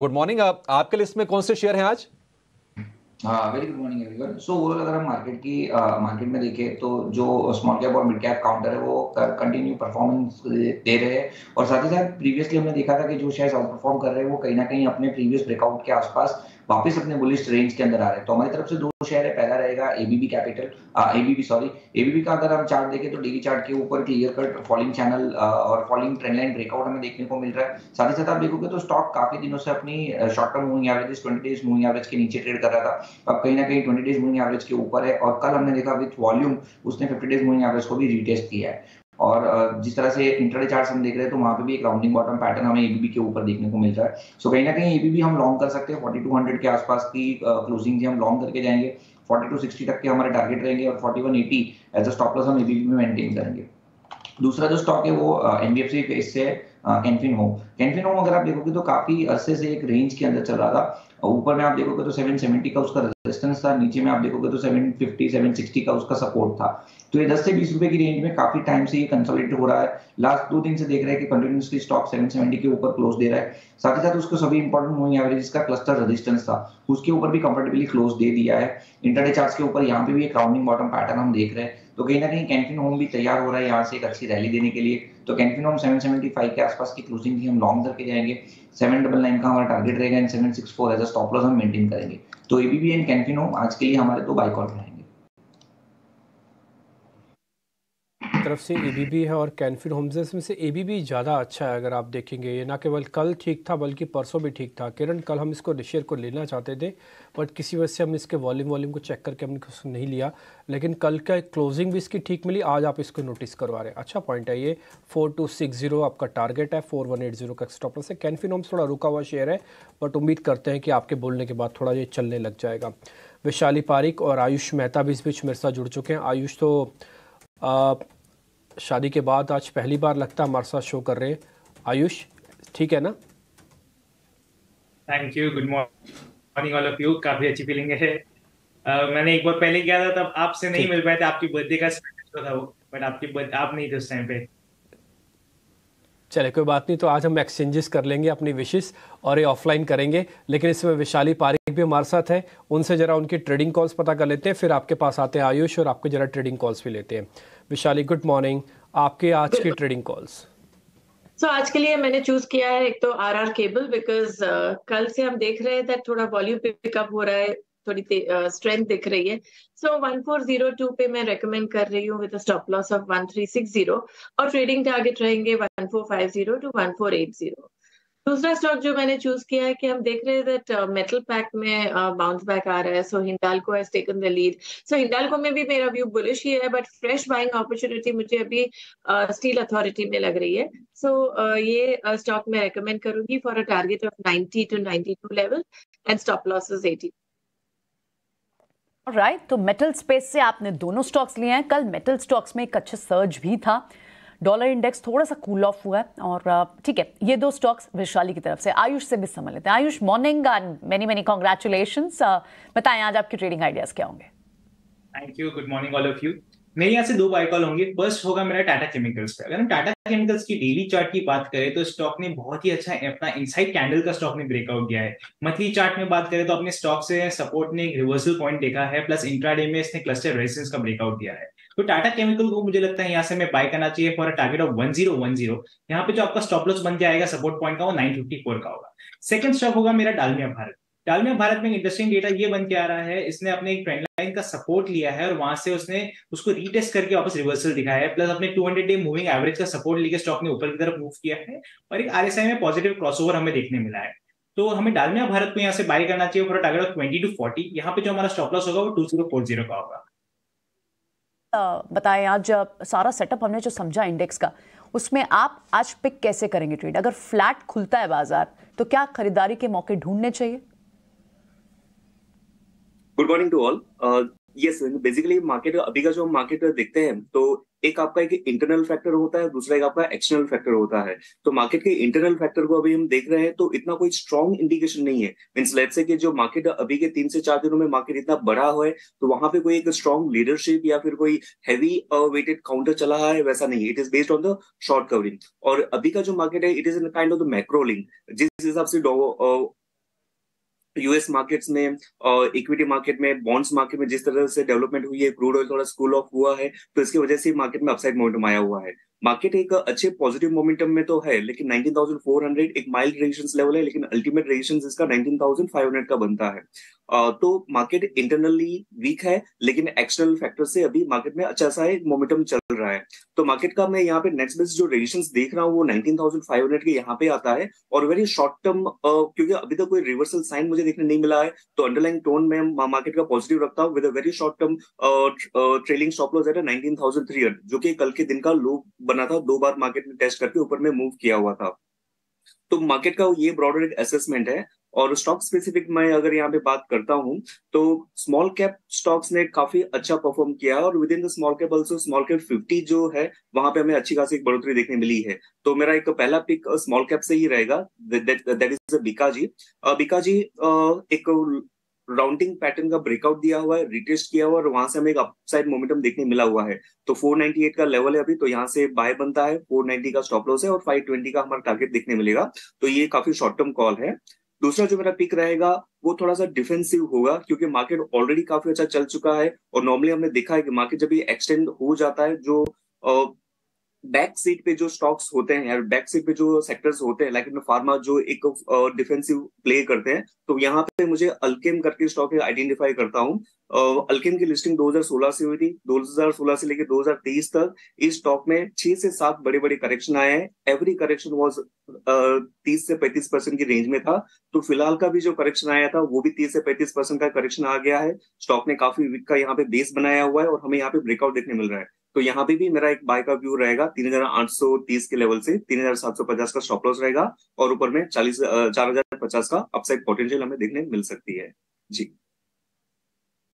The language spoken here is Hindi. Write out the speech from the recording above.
गुड मॉर्निंग आप, आपके लिस्ट में कौन से शेयर हैं आज? Very good morning everyone so overall अगर हम मार्केट की मार्केट में देखें तो जो स्मॉल कैप और मिड कैप काउंटर है वो कंटिन्यू परफॉर्मेंस दे रहे हैं। और साथ ही साथ प्रीवियसली हमने देखा था कि जो शेयर्स आउट परफॉर्म कर रहे हैं वो कहीं ना कहीं अपने प्रीवियस ब्रेकआउट के आसपास वापस अपने बुलिश रेंज के अंदर आ रहे हैं। तो हमारी तरफ़ से दो शेयर है, पहला रहेगा ABB capital ABB sorry ABB का अगर हम चार्ट देखें तो डेली चार्ट के ऊपर क्लियर कट फॉलिंग चैनल और फॉलिंग ट्रेंड लाइन ब्रेकआउट हमें देखने को मिल रहा है। साथ ही साथ आप देखोगे तो स्टॉक काफ़ी दिनों से अपनी short term moving average twenty days moving average के नीचे ट्रेड कर रहा था। अब कहीं ना कहीं ट्वेंटी डेज़ मूविंग एवरेज के ऊपर है, और कल हमने देखा विथ वॉल्यूम उसने फिफ्टी डेज़ मूविंग एवरेज को भी रिटेस्ट किया है। और जिस तरह से इंटरडे चार्ट हम देख रहे हैं तो वहाँ पे भी एक राउंडिंग बॉटम पैटर्न हमें एबीबी के ऊपर देखने को मिल रहा है। सो कहीं ना कहीं एबीबी हम लॉन्ग कर सकते हैं। 4200 के आसपास की क्लोजिंग हम लॉन्ग करके जाएँगे। 42 60 तक के हमारे टारगेट रहेंगे और 4180 एज अ स्टॉप लॉस हम एबीबी में मेंटेन करेंगे। दूसरा जो स्टॉक है वो एनबीएफसी बेस से कैनफिन होम कैनफिन होम अगर आप देखोगे तो काफ़ी अरसे से एक रेंज के अंदर चल रहा था। ऊपर में आप देखोगे तो 770 का उसका रेजिस्टेंस था, नीचे में आप देखोगे तो 750 760 का उसका सपोर्ट था। तो ये 10 से 20 रुपए की रेंज में काफ़ी टाइम से ये कंसोलिडेट हो रहा है। लास्ट दो दिन से देख रहे हैं कि कंटिन्यूसली स्टॉक 770 के ऊपर क्लोज दे रहा है। साथ ही साथ उसको सभी इंपॉर्टेंट मूविंग एवरेज का क्लस्टर रेजिस्टेंस था। उसके ऊपर भी कंफर्टेबली क्लोज दे दिया है। इंटरडे चार्ट्स के ऊपर यहाँ पे भी एक राउंडिंग बॉटम पैटर्न हम देख रहे हैं। तो कहीं ना कहीं कैंफिन होम भी तैयार हो रहा है यहाँ से एक अच्छी रैली देने के लिए। तो कैंफिन होम 775 के आसपास की क्लोजिंग भी हम लॉन्ग करके जाएँगे। 799 का हमारा टारगेट रहेगा and 764 as a stop loss हम मेंटेन करेंगे। तो एबीबी एंड कैंफिन होम आज के लिए हमारे दो तो ऑर्डर रहेंगे तरफ़ से ए है और कैनफिड होम्स में से ए ज़्यादा अच्छा है अगर आप देखेंगे। ये ना केवल कल ठीक था बल्कि परसों भी ठीक था। किरण कल हम इसको शेयर को लेना चाहते थे बट किसी वजह से हम इसके वॉल्यूम वॉल्यूम को चेक करके हमने नहीं लिया। लेकिन कल का क्लोजिंग भी इसकी ठीक मिली आज आप इसको नोटिस करवा रहे हैं। अच्छा पॉइंट है ये फोर टू सिक्स ज़ीरो आपका टारगेट है फोर वन एट ज़ीरो का स्टॉप लॉस है। कैनफिन होम्स थोड़ा रुका हुआ शेयर है बट उम्मीद करते हैं कि आपके बोलने के बाद थोड़ा ये चलने लग जाएगा। विशाली पारिक और आयुष मेहता भी इस बीच मेरे साथ जुड़ चुके हैं। आयुष तो आ, शादी के बाद आज पहली बार लगता है हमारे साथ शो कर रहे हैं। आयुष ठीक है ना? Thank you good morning all of you काफ़ी अच्छी फीलिंग है। uh, मैंने एक बार पहले किया था तब आपसे नहीं मिल पाए थे। आपकी बर्थडे का था वो बट आपकी आप नहीं थे उस टाइम पे। चले कोई बात नहीं तो आज हम एक्सचेंजेस कर लेंगे अपनी विशेष और ये ऑफलाइन करेंगे। लेकिन इसमें विशाली पारिक भी हमारे साथ है। उनसे ज़रा उनकी ट्रेडिंग कॉल्स पता कर लेते हैं फिर आपके पास आते हैं आयुष और आपके ज़रा ट्रेडिंग कॉल्स भी लेते हैं। विशाली गुड मॉर्निंग आपके आज की ट्रेडिंग कॉल्स सो so, आज के लिए मैंने चूज़ किया है एक तो आर आर केबल बिकॉज़ कल से हम देख रहे हैं थोड़ा वॉल्यूम पिकअप हो रहा है थोड़ी स्ट्रेंथ uh, दिख रही है। So one four zero two पे मैं रेकमेंड कर रही हूँ with stop loss of one three six zero और ट्रेडिंग टारगेट रहेंगे one four five zero to one four eight zero दूसरा स्टॉक जो मैंने चूज़ किया है कि हम देख रहे हैं दैट मेटल पैक में बाउंस uh, बैक आ रहा है so Hindalco has taken the lead so Hindalco में भी मेरा व्यू बुलिश ही है बट फ्रेश बाइंग अपॉर्चुनिटी मुझे अभी स्टील uh, अथॉरिटी में लग रही है. सो so, uh, ये स्टॉक uh, मैं रेकमेंड करूँगी for a target of 90 to 92 level and stop losses 80 right right, तो मेटल स्पेस से आपने दोनों स्टॉक्स लिए हैं. कल मेटल स्टॉक्स में एक अच्छा सर्ज भी था. डॉलर इंडेक्स थोड़ा सा कूल ऑफ़ हुआ है और ठीक है, ये दो स्टॉक्स वैशाली की तरफ़ से, आयुष से भी समझ लेते हैं। Ayush morning and many many congratulation बताएँ आज आपके ट्रेडिंग आइडियाज़ क्या होंगे? Thank you good morning all of you मेरे यहाँ से दो बाय कॉल होंगे। फ़र्स्ट होगा मेरा टाटा केमिकल्स पे। अगर हम टाटा केमिकल्स की डेली चार्ट की बात करें तो स्टॉक ने बहुत ही अच्छा अपना इनसाइड कैंडल का स्टॉक ने ब्रेकआउट दिया है। मंथली चार्ट में बात करें तो अपने स्टॉक से सपोर्ट ने एक रिवर्सल पॉइंट देखा है प्लस इंट्राडे में इसने क्लस्टर रेजिस्टेंस का ब्रेकआउट दिया है। तो टाटा केमिकल को मुझे लगता है यहाँ से मैं बाय करना चाहिए for a target of one zero one zero यहाँ पे जो आपका स्टॉप लॉस बन जाएगा सपोर्ट पॉइंट का वो नाइन फिफ्टी फोर का होगा। सेकंड स्टॉक होगा मेरा डालमिया भारत। डालमिया भारत में इंटरेस्टिंग डेटा ये बन के आ रहा है, इसने अपने एक ट्रेंड लाइन का सपोर्ट लिया है और वहाँ से उसने उसको रीटेस्ट करके वापस रिवर्सल दिखाया है। प्लस अपने 200 डे मूविंग एवरेज का सपोर्ट लेके स्टॉक ने ऊपर की तरफ़ मूव किया है और एक आरएसआई में पॉजिटिव क्रॉसओवर हमें देखने मिला है। तो हमें डालमिया भारत को यहाँ से बाय करना चाहिए for target of twenty two forty यहाँ पे जो हमारा स्टॉप लॉस होगा वो टू ज़ीरो फोर ज़ीरो का होगा। बताएँ, आज सारा सेटअप हमने जो समझा इंडेक्स का, उसमें आप आज पिक कैसे करेंगे ट्रेड अगर फ्लैट खुलता है बाज़ार तो क्या खरीदारी के मौके ढूँढने चाहिए? Good morning to all yes basically market अभी का जो हम मार्केट देखते हैं तो एक आपका एक इंटरनल फैक्टर होता है, दूसरा एक आपका एक्सटर्नल फैक्टर होता है। तो मार्केट के इंटरनल फैक्टर को अभी हम देख रहे हैं तो इतना कोई स्ट्रॉन्ग इंडिकेशन नहीं है। मीन्स लेट से कि जो मार्केट अभी के तीन से चार दिनों में मार्केट इतना बड़ा हुआ तो वहाँ पे कोई एक स्ट्रॉन्ग लीडरशिप या फिर कोई हैवी वेटेड काउंटर चला है, वैसा नहीं it is based on the short covering और अभी का जो मार्केट है it is in kind of the macro link जिस हिसाब से यूएस मार्केट्स में और इक्विटी मार्केट में बॉन्ड्स मार्केट में जिस तरह से डेवलपमेंट हुई है क्रूड ऑयल थोड़ा स्कूल ऑफ़ हुआ है तो इसकी वजह से मार्केट में अपसाइड मोमेंटम आया हुआ है। मार्केट एक अच्छे पॉजिटिव मोमेंटम में तो है लेकिन 19,400 एक माइल्ड रेजिस्टेंस लेवल है लेकिन अल्टीमेट रेजिस्टेंस इसका 19,500 का बनता है। तो मार्केट इंटरनली वीक है लेकिन एक्सटर्नल फैक्टर से अभी मार्केट में अच्छा सा एक मोमेंटम चल रहा है। तो मार्केट का मैं यहाँ पे नेक्स्ट बेस जो रेजिस्टेंस देख रहा हूँ वो 19,500 के यहाँ पे आता है और वेरी शॉर्ट टर्म क्योंकि अभी तक कोई रिवर्सल साइन मुझे देखने नहीं मिला है तो अंडरलाइन टोन में मार्केट का पॉजिटिव रखता हूँ with a very short term trailing stop loss at nineteen जो कि कल के दिन का लो बना था, दो बार मार्केट में टेस्ट करके ऊपर में मूव किया हुआ था। तो मार्केट का ये ब्रॉडर एक असेसमेंट है और स्टॉक स्पेसिफिक मैं अगर यहाँ पे बात करता हूँ तो स्मॉल कैप स्टॉक्स ने काफ़ी अच्छा परफॉर्म किया और with in the small cap also small cap 50 जो है, वहाँ पे हमें अच्छी खासी बढ़ोतरी देखने मिली है। तो मेरा एक पहला पिक स्मॉल कैप से ही रहेगा। दैट इज़ बीकाजी बीकाजी एक राउंडिंग पैटर्न का ब्रेकआउट दिया हुआ है रिटेस्ट किया हुआ और वहाँ से हमें एक अपसाइड मोमेंटम देखने मिला हुआ है। तो 498 का लेवल है अभी तो यहाँ से बाय बनता है 490 का स्टॉप लॉस है, और 520 का हमारा टारगेट देखने मिलेगा। तो ये काफ़ी शॉर्ट टर्म कॉल है। दूसरा जो मेरा पिक रहेगा, वो थोड़ा सा डिफेंसिव होगा, क्योंकि मार्केट ऑलरेडी काफ़ी अच्छा चल चुका है, और नॉर्मली हमने देखा है कि मार्केट जब ये एक्सटेंड हो जाता है, जो बैक सीट पे जो स्टॉक्स होते हैं यार बैक सीट पे जो सेक्टर्स होते हैं लाइक फार्मा जो एक डिफेंसिव प्ले करते हैं तो यहाँ पे मुझे अल्केम करके स्टॉक आइडेंटिफाई करता हूँ। अल्केम की लिस्टिंग 2016 से हुई थी। 2016 से लेकर 2023 तक इस स्टॉक में छह से सात बड़े बड़े करेक्शन आए हैं। एवरी करेक्शन वॉज़ तीस से पैंतीस परसेंट की रेंज में था। तो फ़िलहाल का भी जो करेक्शन आया था, वो भी तीस से पैंतीस परसेंट का करेक्शन आ गया है। स्टॉक ने काफ़ी वीक का यहाँ पे बेस बनाया हुआ है और हमें यहाँ पे ब्रेकआउट देखने मिल रहा है। तो यहाँ पे भी मेरा एक बाय का व्यू रहेगा, तीन हज़ार आठ सौ तीस के लेवल से तीन हज़ार सात सौ पचास का स्टॉप लॉस रहेगा और ऊपर में चालीस चार हज़ार पचास का अपसाइड पोटेंशियल हमें देखने मिल सकती है। जी।